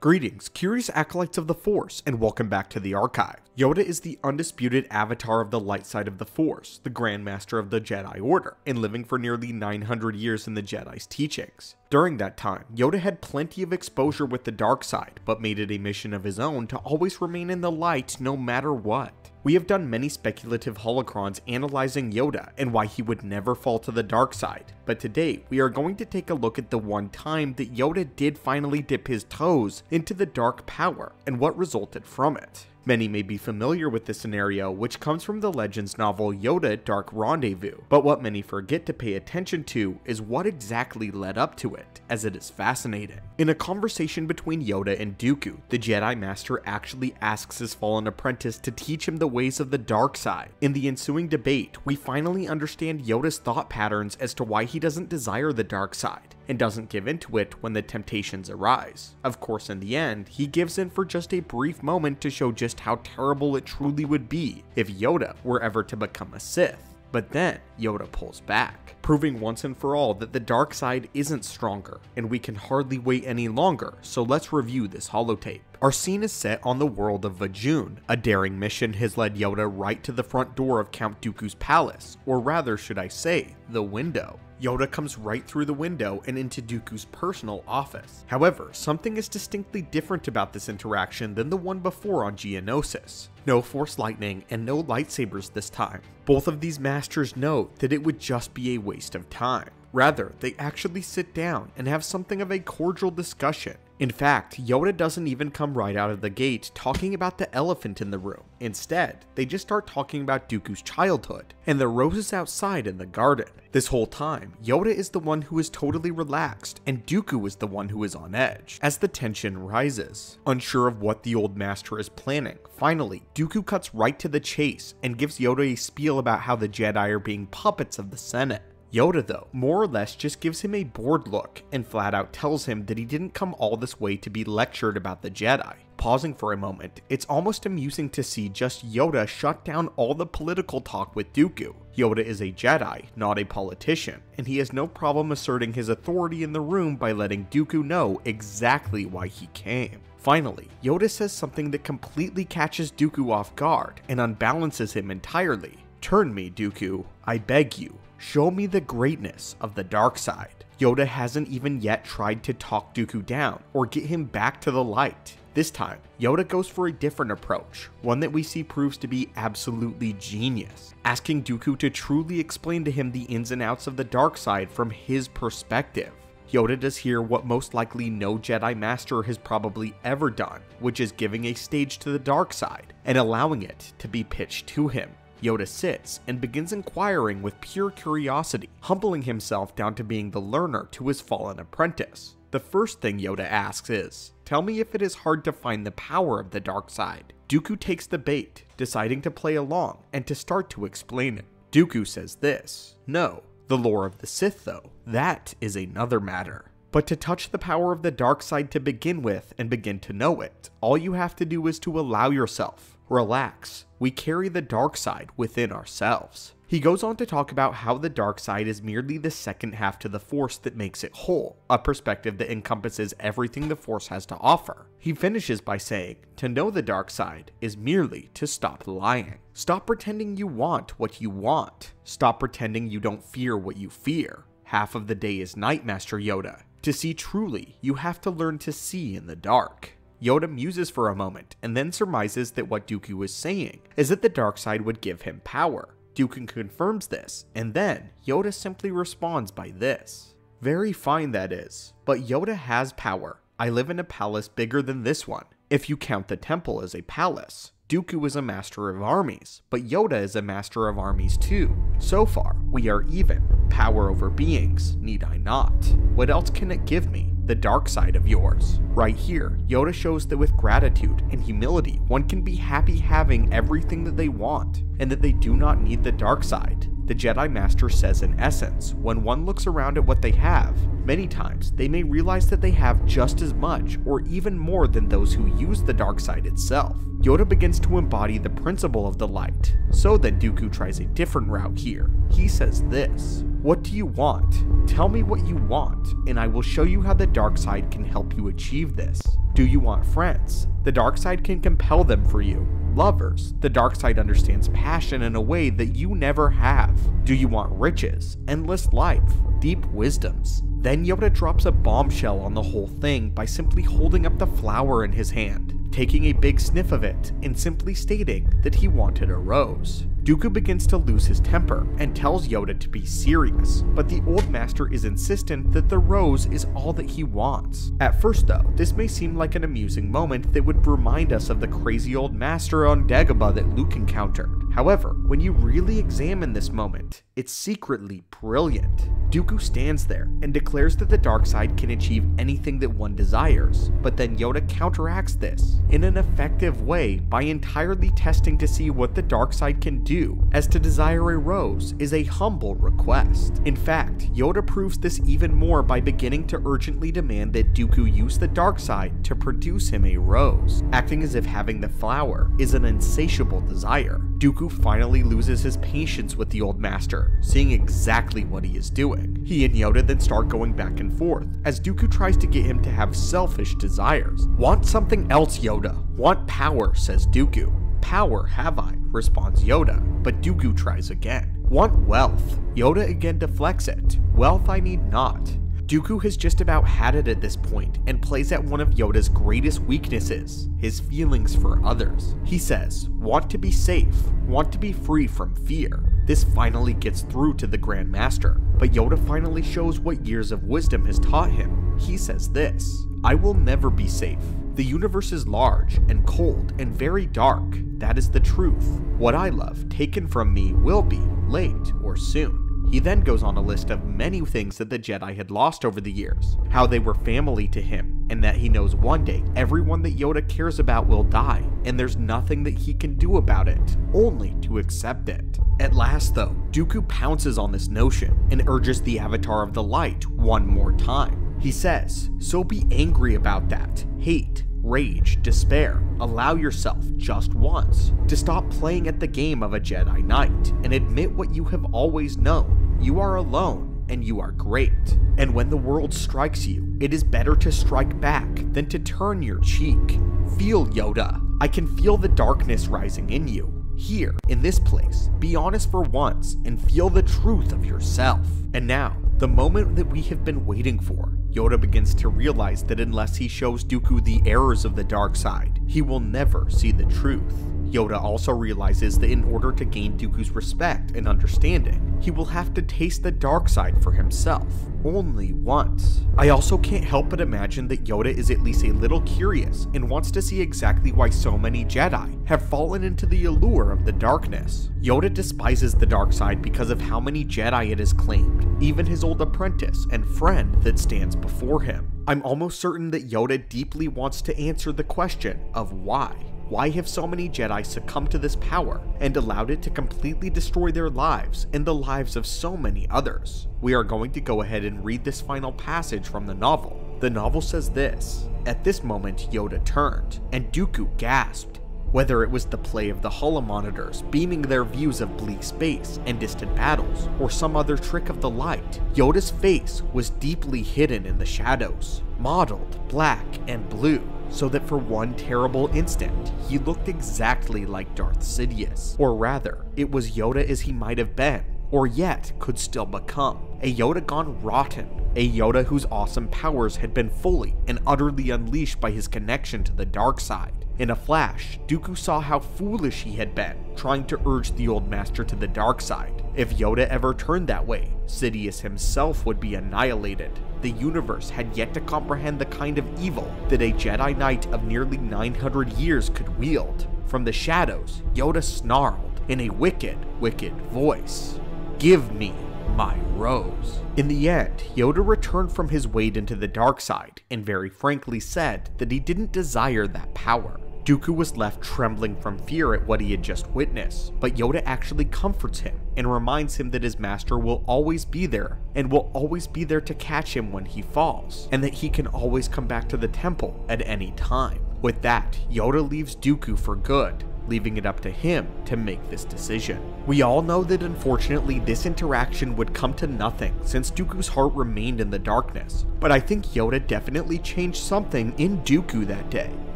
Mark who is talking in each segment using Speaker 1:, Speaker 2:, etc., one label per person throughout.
Speaker 1: Greetings, curious acolytes of the Force, and welcome back to the Archive. Yoda is the undisputed avatar of the light side of the Force, the Grand Master of the Jedi Order, and living for nearly 900 years in the Jedi's teachings. During that time, Yoda had plenty of exposure with the dark side, but made it a mission of his own to always remain in the light no matter what. We have done many speculative holocrons analyzing Yoda and why he would never fall to the dark side, but today we are going to take a look at the one time that Yoda did finally dip his toes into the dark power and what resulted from it. Many may be familiar with this scenario, which comes from the Legends novel Yoda Dark Rendezvous, but what many forget to pay attention to is what exactly led up to it, as it is fascinating. In a conversation between Yoda and Dooku, the Jedi Master actually asks his fallen apprentice to teach him the ways of the dark side. In the ensuing debate, we finally understand Yoda's thought patterns as to why he doesn't desire the dark side and doesn't give into it when the temptations arise. Of course, in the end, he gives in for just a brief moment to show just how terrible it truly would be if Yoda were ever to become a Sith. But then, Yoda pulls back, proving once and for all that the dark side isn't stronger, and we can hardly wait any longer, so let's review this holotape. Our scene is set on the world of Vjun. A daring mission has led Yoda right to the front door of Count Dooku's palace, or rather should I say, the window. Yoda comes right through the window and into Dooku's personal office. However, something is distinctly different about this interaction than the one before on Geonosis. No Force Lightning and no lightsabers this time. Both of these masters know that it would just be a waste of time. Rather, they actually sit down and have something of a cordial discussion. In fact, Yoda doesn't even come right out of the gate talking about the elephant in the room. Instead, they just start talking about Dooku's childhood and the roses outside in the garden. This whole time, Yoda is the one who is totally relaxed, and Dooku is the one who is on edge, as the tension rises. Unsure of what the old master is planning, finally, Dooku cuts right to the chase and gives Yoda a spiel about how the Jedi are being puppets of the Senate. Yoda, though, more or less just gives him a bored look and flat out tells him that he didn't come all this way to be lectured about the Jedi. Pausing for a moment, it's almost amusing to see just Yoda shut down all the political talk with Dooku. Yoda is a Jedi, not a politician, and he has no problem asserting his authority in the room by letting Dooku know exactly why he came. Finally, Yoda says something that completely catches Dooku off guard and unbalances him entirely. Turn me, Dooku, I beg you, Show me the greatness of the dark side. Yoda hasn't even yet tried to talk Dooku down or get him back to the light. This time, Yoda goes for a different approach, one that we see proves to be absolutely genius, asking Dooku to truly explain to him the ins and outs of the dark side from his perspective. Yoda does here what most likely no Jedi Master has probably ever done, which is giving a stage to the dark side and allowing it to be pitched to him. Yoda sits and begins inquiring with pure curiosity, humbling himself down to being the learner to his fallen apprentice. The first thing Yoda asks is, Tell me if it is hard to find the power of the dark side. Dooku takes the bait, deciding to play along and to start to explain it. Dooku says this, No, the lore of the Sith though, that is another matter. But to touch the power of the dark side to begin with and begin to know it, all you have to do is to allow yourself, relax. We carry the dark side within ourselves. He goes on to talk about how the dark side is merely the second half to the Force that makes it whole, a perspective that encompasses everything the Force has to offer. He finishes by saying, To know the dark side is merely to stop lying. Stop pretending you want what you want. Stop pretending you don't fear what you fear. Half of the day is night, Master Yoda. To see truly, you have to learn to see in the dark. Yoda muses for a moment and then surmises that what Dooku is saying is that the dark side would give him power. Dooku confirms this, and then Yoda simply responds by this. Very fine that is, but Yoda has power. I live in a palace bigger than this one, if you count the temple as a palace. Dooku is a master of armies, but Yoda is a master of armies too. So far, we are even. Power over beings, need I not? What else can it give me? The dark side of yours. Right here, Yoda shows that with gratitude and humility, one can be happy having everything that they want, and that they do not need the dark side. The Jedi Master says in essence, when one looks around at what they have, many times they may realize that they have just as much or even more than those who use the dark side itself. Yoda begins to embody the principle of the light. So then Dooku tries a different route here. He says this, what do you want? Tell me what you want, and I will show you how the dark side can help you achieve this. Do you want friends? The dark side can compel them for you. Lovers, the dark side understands passion in a way that you never have. Do you want riches? Endless life? Deep wisdoms? Then Yoda drops a bombshell on the whole thing by simply holding up the flower in his hand taking a big sniff of it and simply stating that he wanted a rose. Dooku begins to lose his temper and tells Yoda to be serious, but the old master is insistent that the rose is all that he wants. At first though, this may seem like an amusing moment that would remind us of the crazy old master on Dagobah that Luke encountered. However, when you really examine this moment, it's secretly brilliant. Dooku stands there and declares that the dark side can achieve anything that one desires, but then Yoda counteracts this in an effective way by entirely testing to see what the dark side can do, as to desire a rose is a humble request. In fact, Yoda proves this even more by beginning to urgently demand that Dooku use the dark side to produce him a rose, acting as if having the flower is an insatiable desire. Dooku finally loses his patience with the old master, seeing exactly what he is doing. He and Yoda then start going back and forth, as Dooku tries to get him to have selfish desires. Want something else, Yoda. Want power, says Dooku. Power have I, responds Yoda, but Dooku tries again. Want wealth. Yoda again deflects it. Wealth I need not. Dooku has just about had it at this point and plays at one of Yoda's greatest weaknesses, his feelings for others. He says, want to be safe, want to be free from fear. This finally gets through to the Grand Master, but Yoda finally shows what years of wisdom has taught him. He says this, I will never be safe. The universe is large and cold and very dark. That is the truth. What I love taken from me will be, late or soon. He then goes on a list of many things that the Jedi had lost over the years, how they were family to him, and that he knows one day everyone that Yoda cares about will die, and there's nothing that he can do about it, only to accept it. At last though, Dooku pounces on this notion and urges the Avatar of the Light one more time. He says, so be angry about that, hate, rage, despair. Allow yourself, just once, to stop playing at the game of a Jedi Knight and admit what you have always known. You are alone and you are great. And when the world strikes you, it is better to strike back than to turn your cheek. Feel Yoda. I can feel the darkness rising in you. Here, in this place, be honest for once and feel the truth of yourself. And now, the moment that we have been waiting for, Yoda begins to realize that unless he shows Dooku the errors of the dark side, he will never see the truth. Yoda also realizes that in order to gain Dooku's respect and understanding, he will have to taste the dark side for himself, only once. I also can't help but imagine that Yoda is at least a little curious and wants to see exactly why so many Jedi have fallen into the allure of the darkness. Yoda despises the dark side because of how many Jedi it has claimed, even his old apprentice and friend that stands before him. I'm almost certain that Yoda deeply wants to answer the question of why. Why have so many Jedi succumbed to this power and allowed it to completely destroy their lives and the lives of so many others? We are going to go ahead and read this final passage from the novel. The novel says this At this moment, Yoda turned, and Dooku gasped. Whether it was the play of the holomonitors beaming their views of bleak space and distant battles, or some other trick of the light, Yoda's face was deeply hidden in the shadows, mottled black and blue, so that for one terrible instant, he looked exactly like Darth Sidious. Or rather, it was Yoda as he might have been, or yet could still become. A Yoda gone rotten. A Yoda whose awesome powers had been fully and utterly unleashed by his connection to the dark side. In a flash, Dooku saw how foolish he had been, trying to urge the old master to the dark side. If Yoda ever turned that way, Sidious himself would be annihilated. The universe had yet to comprehend the kind of evil that a Jedi Knight of nearly 900 years could wield. From the shadows, Yoda snarled in a wicked, wicked voice. Give me my rose. In the end, Yoda returned from his wade into the dark side and very frankly said that he didn't desire that power. Dooku was left trembling from fear at what he had just witnessed, but Yoda actually comforts him and reminds him that his master will always be there and will always be there to catch him when he falls, and that he can always come back to the temple at any time. With that, Yoda leaves Dooku for good, leaving it up to him to make this decision. We all know that unfortunately this interaction would come to nothing since Dooku's heart remained in the darkness, but I think Yoda definitely changed something in Dooku that day.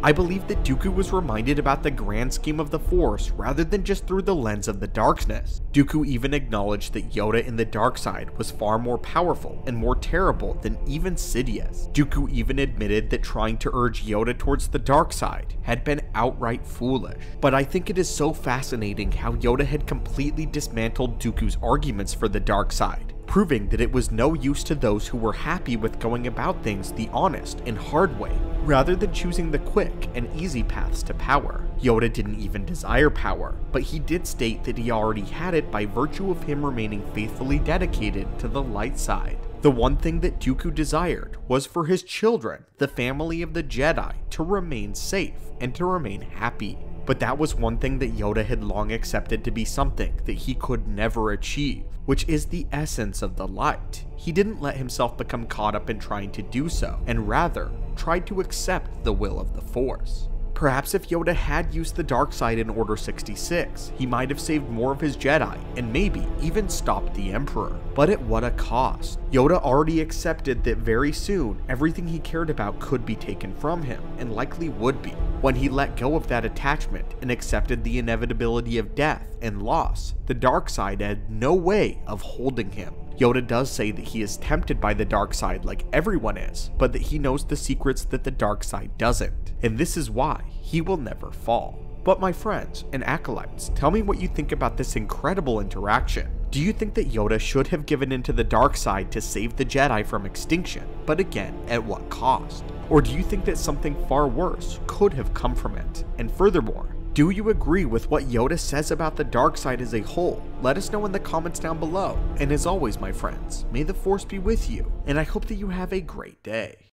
Speaker 1: I believe that Dooku was reminded about the grand scheme of the Force rather than just through the lens of the darkness. Dooku even acknowledged that Yoda in the dark side was far more powerful and more terrible than even Sidious. Dooku even admitted that trying to urge Yoda towards the dark side had been outright foolish. But I think it is so fascinating how Yoda had completely dismantled Dooku's arguments for the dark side proving that it was no use to those who were happy with going about things the honest and hard way, rather than choosing the quick and easy paths to power. Yoda didn't even desire power, but he did state that he already had it by virtue of him remaining faithfully dedicated to the light side. The one thing that Dooku desired was for his children, the family of the Jedi, to remain safe and to remain happy. But that was one thing that Yoda had long accepted to be something that he could never achieve, which is the essence of the light. He didn't let himself become caught up in trying to do so, and rather tried to accept the will of the Force. Perhaps if Yoda had used the dark side in Order 66, he might have saved more of his Jedi, and maybe even stopped the Emperor. But at what a cost? Yoda already accepted that very soon, everything he cared about could be taken from him, and likely would be. When he let go of that attachment and accepted the inevitability of death and loss, the dark side had no way of holding him. Yoda does say that he is tempted by the dark side like everyone is, but that he knows the secrets that the dark side doesn't. And this is why he will never fall. But my friends and acolytes, tell me what you think about this incredible interaction. Do you think that Yoda should have given in to the dark side to save the Jedi from extinction, but again, at what cost? Or do you think that something far worse could have come from it? And furthermore, do you agree with what Yoda says about the dark side as a whole? Let us know in the comments down below. And as always, my friends, may the Force be with you, and I hope that you have a great day.